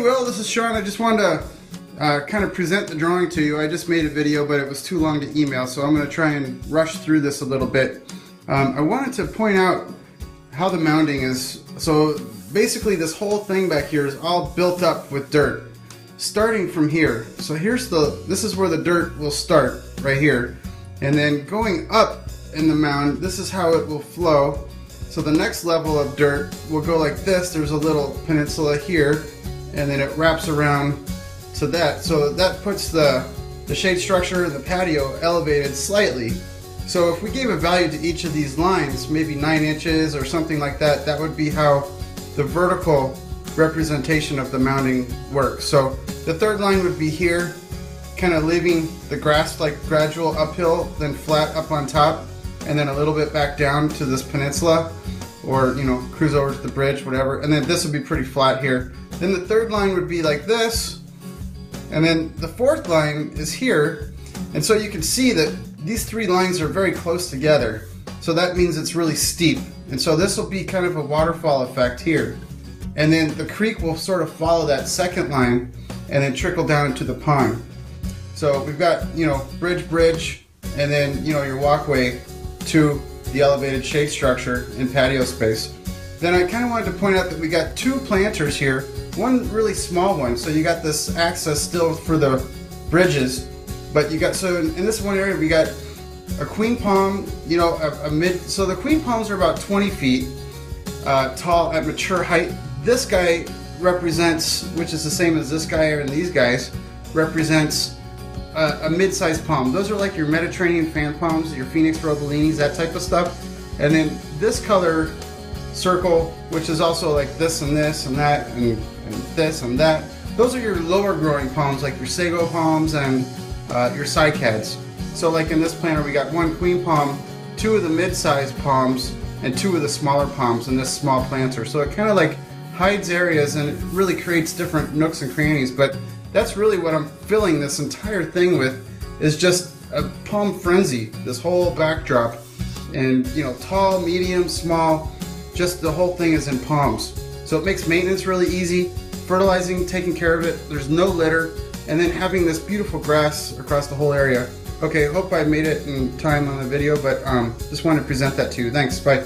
Hey Will, this is Sean. I just wanted to uh, kind of present the drawing to you. I just made a video, but it was too long to email, so I'm going to try and rush through this a little bit. Um, I wanted to point out how the mounding is. So basically this whole thing back here is all built up with dirt. Starting from here. So here's the, this is where the dirt will start, right here. And then going up in the mound, this is how it will flow. So the next level of dirt will go like this. There's a little peninsula here, and then it wraps around to that. So that puts the, the shade structure and the patio elevated slightly. So if we gave a value to each of these lines, maybe nine inches or something like that, that would be how the vertical representation of the mounding works. So the third line would be here, kind of leaving the grass like gradual uphill, then flat up on top, and then a little bit back down to this peninsula, or you know, cruise over to the bridge, whatever. And then this would be pretty flat here. Then the third line would be like this, and then the fourth line is here. And so you can see that these three lines are very close together. So that means it's really steep. And so this will be kind of a waterfall effect here. And then the creek will sort of follow that second line and then trickle down into the pond. So we've got, you know, bridge, bridge, and then, you know, your walkway to the elevated shade structure and patio space. Then I kind of wanted to point out that we got two planters here, one really small one. So you got this access still for the bridges, but you got, so in, in this one area we got a queen palm, you know, a, a, mid, so the queen palms are about 20 feet uh, tall at mature height. This guy represents, which is the same as this guy and these guys, represents a, a mid-sized palm. Those are like your Mediterranean fan palms, your Phoenix Robilinis, that type of stuff. And then this color circle, which is also like this and this and that and, and this and that. Those are your lower growing palms, like your sago palms and uh, your cycads. So like in this planter, we got one queen palm, two of the mid-sized palms, and two of the smaller palms in this small planter. So it kind of like hides areas and it really creates different nooks and crannies. But that's really what I'm filling this entire thing with is just a palm frenzy, this whole backdrop. And you know, tall, medium, small, just the whole thing is in palms. So it makes maintenance really easy, fertilizing, taking care of it, there's no litter, and then having this beautiful grass across the whole area. Okay, hope I made it in time on the video, but um, just wanted to present that to you. Thanks, bye.